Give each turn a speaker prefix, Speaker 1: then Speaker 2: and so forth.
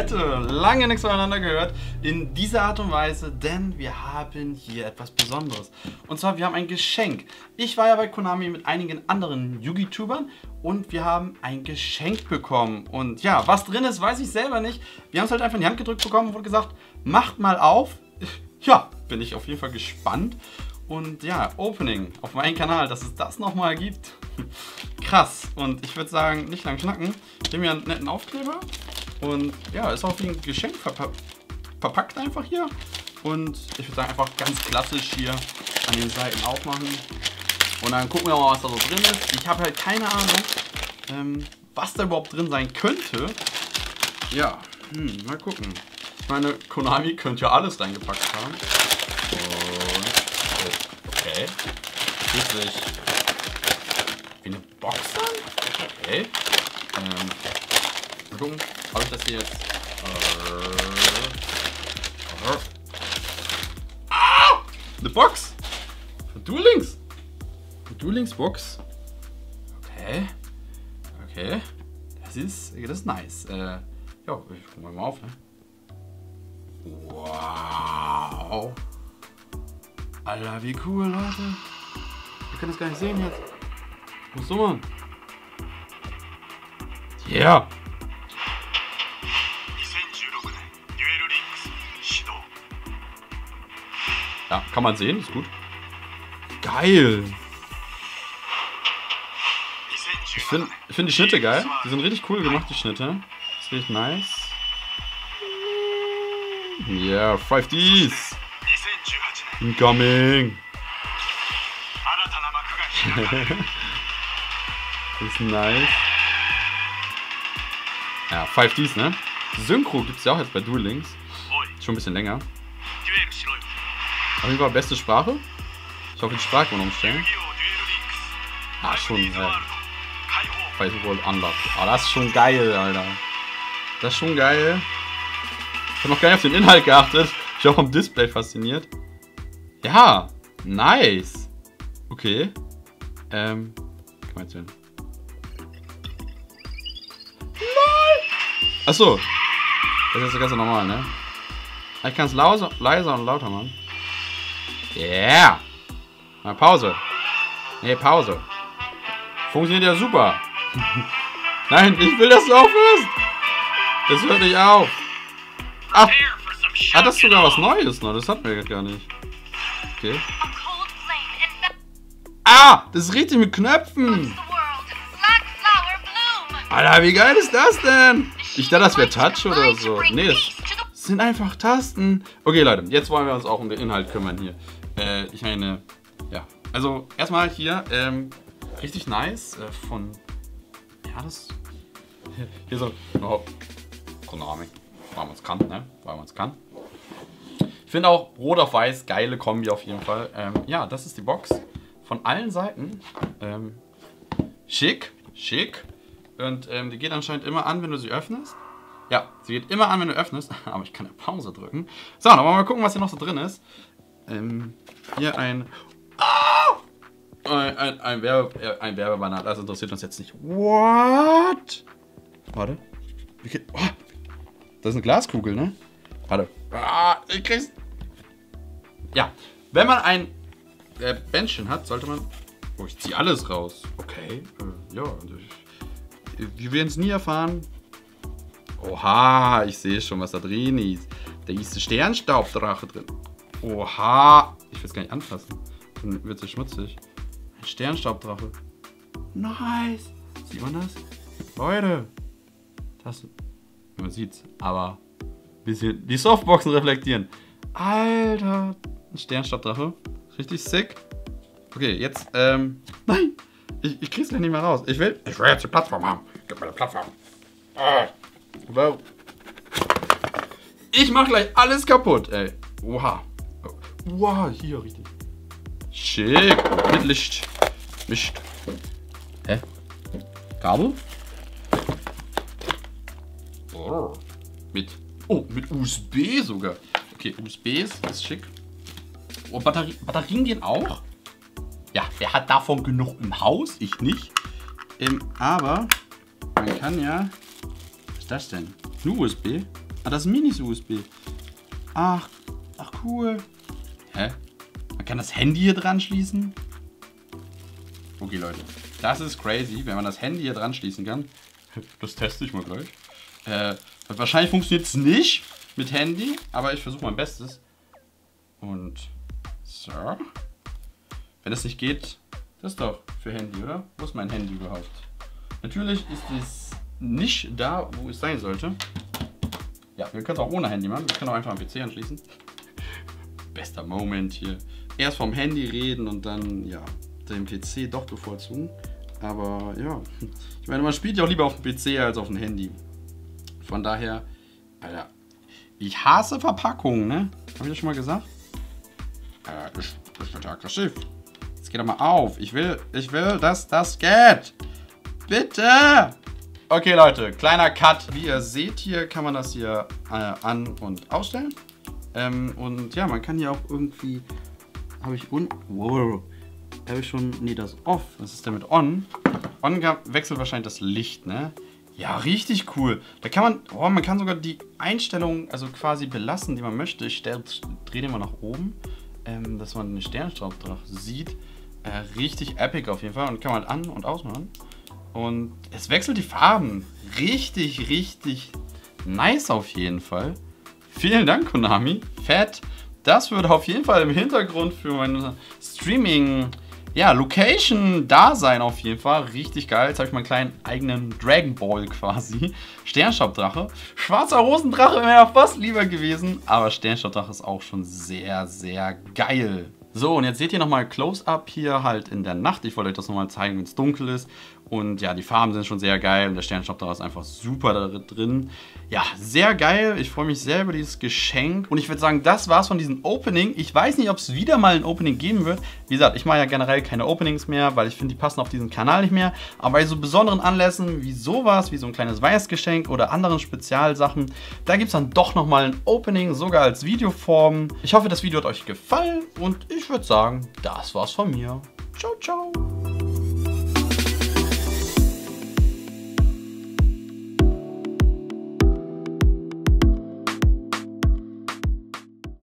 Speaker 1: Leute, lange nichts voneinander gehört. In dieser Art und Weise, denn wir haben hier etwas Besonderes. Und zwar, wir haben ein Geschenk. Ich war ja bei Konami mit einigen anderen Yugi-Tubern und wir haben ein Geschenk bekommen. Und ja, was drin ist, weiß ich selber nicht. Wir haben es halt einfach in die Hand gedrückt bekommen und wurde gesagt, macht mal auf. Ja, bin ich auf jeden Fall gespannt. Und ja, Opening auf meinem Kanal, dass es das nochmal gibt. Krass. Und ich würde sagen, nicht lang schnacken. Ich nehme mir einen netten Aufkleber. Und ja, ist auch wie ein Geschenk verpa verpackt einfach hier. Und ich würde sagen, einfach ganz klassisch hier an den Seiten aufmachen. Und dann gucken wir mal, was da so drin ist. Ich habe halt keine Ahnung, ähm, was da überhaupt drin sein könnte. Ja, hm, mal gucken. Ich meine, Konami könnte ja alles reingepackt haben. Und, oh, okay. Schließlich wie eine Box dann? Okay. Ähm, mal habe ich das hier jetzt... Ah! Eine Box! Von Duel Links! Duel Links Box. Okay. Okay. Das ist, das ist nice. Äh, ja, ich guck mal auf, ne? Wow. Alter, wie cool, Leute. Ihr könnt es gar nicht sehen jetzt. Was soll man? Yeah. Ja, kann man sehen, ist gut. Geil. Ich finde ich find die Schnitte geil. Die sind richtig cool gemacht, die Schnitte. Ist richtig nice. Yeah, 5Ds. Incoming. das ist nice. Ja, 5Ds, ne? Synchro gibt es ja auch jetzt bei Duel Links. Schon ein bisschen länger. Auf jeden Fall beste Sprache. Ich hoffe, die Sprache kann man umstellen. Ah, schon. Äh, Fight World Unlocked. Ah, das ist schon geil, Alter. Das ist schon geil. Ich habe noch gar nicht auf den Inhalt geachtet. Ich bin auch am Display fasziniert. Ja, nice. Okay. Ähm, kann man jetzt hören. Achso. Das ist ganz normal, ne? Ich kann es leiser und lauter machen. Yeah. Mal Pause. Nee, Pause. Funktioniert ja super. Nein, ich will, dass du aufhörst. Das hört nicht auf. Ach, ah, das sogar was Neues noch. Das hatten wir gar nicht. Okay. Ah, das ist richtig mit Knöpfen. Alter, wie geil ist das denn? Ich dachte, das wäre Touch oder so. Nee, das sind einfach Tasten. Okay, Leute, jetzt wollen wir uns auch um den Inhalt kümmern hier. Äh, ich meine, ja. Also, erstmal hier, ähm, richtig nice äh, von, ja, das, hier so, oh, Konami, weil man es kann, ne, weil man es kann. Ich finde auch Rot auf Weiß, geile Kombi auf jeden Fall. Ähm, ja, das ist die Box. Von allen Seiten. Ähm, schick, schick. Und ähm, die geht anscheinend immer an, wenn du sie öffnest. Ja, sie geht immer an, wenn du öffnest. Aber ich kann ja Pause drücken. So, dann wollen wir mal gucken, was hier noch so drin ist. Ähm, hier ein... Oh! Ein, ein, ein, Werbe, äh, ein Werbebanner. Das interessiert uns jetzt nicht. What? Warte. Oh, das ist eine Glaskugel, ne? Warte. Ah, ich krieg's. Ja, wenn man ein äh, Bändchen hat, sollte man... Oh, ich ziehe alles raus. Okay, äh, ja. Wir werden es nie erfahren. Oha, ich sehe schon, was da drin ist. Da ist ein Sternstaubdrache drin. Oha. Ich will es gar nicht anfassen. Dann wird es schmutzig. Ein Sternstaubdrache. Nice. Sieht man das? Leute. Das... Man sieht's, aber... Bisschen die Softboxen reflektieren. Alter. Ein Sternstaubdrache. Richtig sick. Okay, jetzt, ähm... Nein! Ich, ich krieg's gleich nicht mehr raus. Ich will... Ich will jetzt die Plattform haben. Gib mir eine Plattform. Ah. Wow. Ich mach gleich alles kaputt, ey. Oha. Wow, hier richtig. Schick. Mit Licht. Licht. Hä? Kabel? Oh. Mit. Oh, mit USB sogar. Okay, USB ist, schick. Oh, Batterie, Batterien gehen auch. Ja, wer hat davon genug im Haus? Ich nicht. Ähm, aber man kann ja. Was ist das denn? Nur USB? Ah, das ist Minis-USB. Ach, ach cool. Hä? Man kann das Handy hier dran schließen? Okay, Leute. Das ist crazy, wenn man das Handy hier dran schließen kann. Das teste ich mal gleich. Äh, wahrscheinlich funktioniert es nicht mit Handy, aber ich versuche mein Bestes. Und so. Wenn es nicht geht, das ist doch für Handy, oder? Wo ist mein Handy überhaupt? Natürlich ist es nicht da, wo es sein sollte. Ja, wir können es auch ohne Handy machen. Wir können auch einfach am PC anschließen. Bester Moment hier. Erst vom Handy reden und dann, ja, den PC doch bevorzugen. Aber ja, ich meine, man spielt ja auch lieber auf dem PC als auf dem Handy. Von daher, Alter, ich hasse Verpackungen, ne? Hab ich das schon mal gesagt? Äh, ich, ich bin aggressiv. Jetzt geht doch mal auf. Ich will, ich will, dass das geht. Bitte! Okay, Leute, kleiner Cut. Wie ihr seht, hier kann man das hier äh, an- und ausstellen. Ähm, und ja, man kann hier auch irgendwie. Habe ich un. Wow. Habe ich schon. Nee, das off. Was ist damit on? On wechselt wahrscheinlich das Licht, ne? Ja, richtig cool. Da kann man. Oh, man kann sogar die Einstellungen, also quasi belassen, die man möchte. Ich drehe den mal nach oben, ähm, dass man den Sternstaub drauf sieht. Äh, richtig epic auf jeden Fall. Und kann man an- und ausmachen. Und es wechselt die Farben. Richtig, richtig nice auf jeden Fall. Vielen Dank, Konami. Fett. Das würde auf jeden Fall im Hintergrund für meine Streaming, ja, Location da sein auf jeden Fall. Richtig geil. Jetzt habe ich meinen kleinen eigenen Dragon Ball quasi. Sternstaubdrache. Schwarzer Rosendrache wäre fast lieber gewesen. Aber Sternstaubdrache ist auch schon sehr, sehr geil. So, und jetzt seht ihr nochmal Close-Up hier halt in der Nacht. Ich wollte euch das nochmal zeigen, wenn es dunkel ist. Und ja, die Farben sind schon sehr geil und der da ist einfach super da drin. Ja, sehr geil. Ich freue mich sehr über dieses Geschenk. Und ich würde sagen, das war's von diesem Opening. Ich weiß nicht, ob es wieder mal ein Opening geben wird. Wie gesagt, ich mache ja generell keine Openings mehr, weil ich finde, die passen auf diesen Kanal nicht mehr. Aber bei so besonderen Anlässen wie sowas, wie so ein kleines Weihnachtsgeschenk oder anderen Spezialsachen, da gibt es dann doch nochmal ein Opening, sogar als Videoform. Ich hoffe, das Video hat euch gefallen und ich würde sagen, das war's von mir. Ciao, ciao.